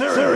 Serious.